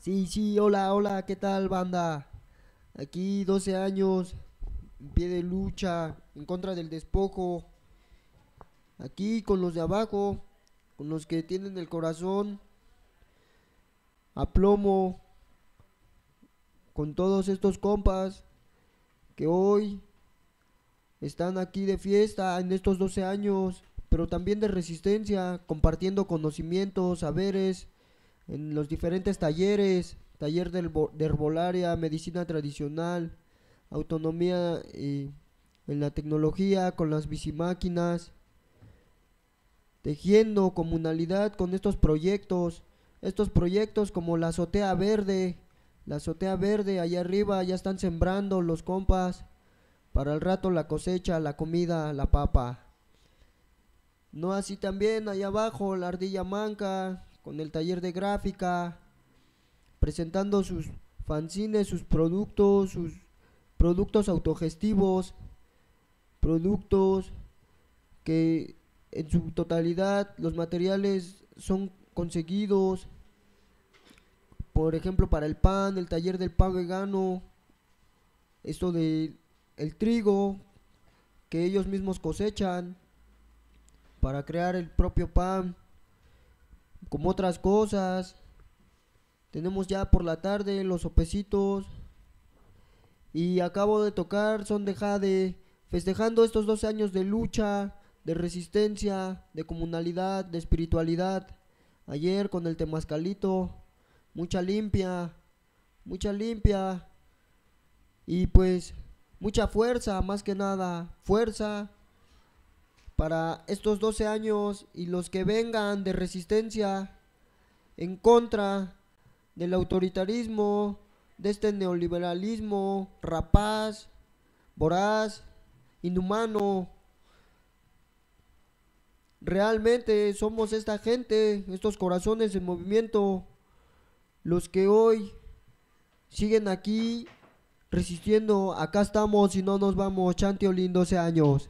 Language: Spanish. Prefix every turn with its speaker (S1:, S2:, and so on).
S1: Sí, sí, hola, hola, ¿qué tal, banda? Aquí 12 años, en pie de lucha, en contra del despojo. Aquí con los de abajo, con los que tienen el corazón a plomo, con todos estos compas que hoy están aquí de fiesta en estos 12 años, pero también de resistencia, compartiendo conocimientos, saberes en los diferentes talleres, taller de, herbolaria, medicina tradicional, autonomía eh, en la tecnología, con las bicimáquinas, tejiendo comunalidad con estos proyectos, estos proyectos como la azotea verde, la azotea verde allá arriba ya están sembrando los compas para el rato la cosecha, la comida, la papa. No así también allá abajo la ardilla manca con el taller de gráfica, presentando sus fanzines, sus productos, sus productos autogestivos, productos que en su totalidad los materiales son conseguidos, por ejemplo para el pan, el taller del pan vegano, esto de el trigo que ellos mismos cosechan para crear el propio pan, como otras cosas. Tenemos ya por la tarde los sopecitos. Y acabo de tocar Son de Jade, festejando estos 12 años de lucha, de resistencia, de comunalidad, de espiritualidad. Ayer con el Temascalito, mucha limpia, mucha limpia. Y pues mucha fuerza, más que nada, fuerza para estos 12 años y los que vengan de resistencia en contra del autoritarismo, de este neoliberalismo rapaz, voraz, inhumano. Realmente somos esta gente, estos corazones en movimiento, los que hoy siguen aquí resistiendo, acá estamos y no nos vamos, Chantiolín 12 años.